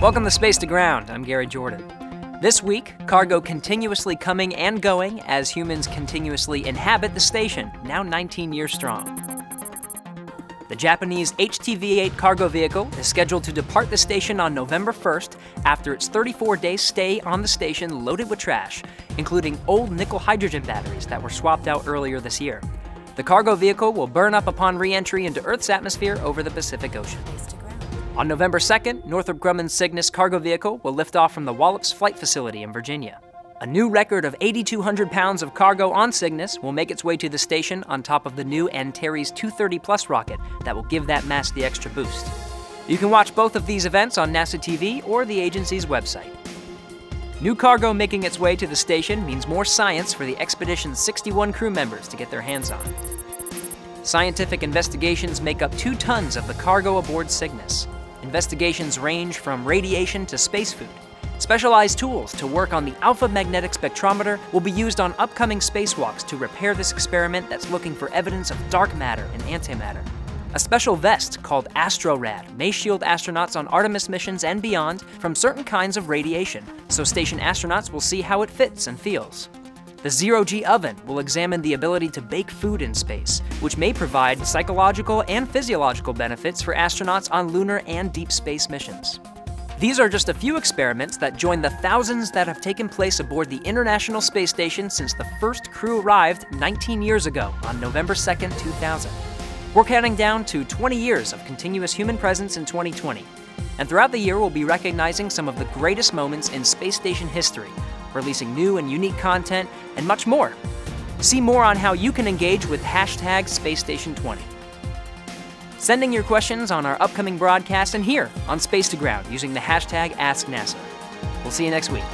Welcome to Space to Ground. I'm Gary Jordan. This week, cargo continuously coming and going as humans continuously inhabit the station, now 19 years strong. The Japanese HTV 8 cargo vehicle is scheduled to depart the station on November 1st after its 34 day stay on the station loaded with trash, including old nickel hydrogen batteries that were swapped out earlier this year. The cargo vehicle will burn up upon re entry into Earth's atmosphere over the Pacific Ocean. On November 2nd, Northrop Grumman's Cygnus cargo vehicle will lift off from the Wallops Flight Facility in Virginia. A new record of 8,200 pounds of cargo on Cygnus will make its way to the station on top of the new Antares 230 Plus rocket that will give that mass the extra boost. You can watch both of these events on NASA TV or the agency's website. New cargo making its way to the station means more science for the expedition's 61 crew members to get their hands on. Scientific investigations make up two tons of the cargo aboard Cygnus. Investigations range from radiation to space food. Specialized tools to work on the alpha magnetic spectrometer will be used on upcoming spacewalks to repair this experiment that's looking for evidence of dark matter and antimatter. A special vest called AstroRad may shield astronauts on Artemis missions and beyond from certain kinds of radiation, so station astronauts will see how it fits and feels. The Zero G oven will examine the ability to bake food in space, which may provide psychological and physiological benefits for astronauts on lunar and deep space missions. These are just a few experiments that join the thousands that have taken place aboard the International Space Station since the first crew arrived 19 years ago on November 2, 2000. We're counting down to 20 years of continuous human presence in 2020. And throughout the year, we'll be recognizing some of the greatest moments in space station history releasing new and unique content, and much more. See more on how you can engage with hashtag SpaceStation20. Sending your questions on our upcoming broadcast and here on Space to Ground using the hashtag AskNASA. We'll see you next week.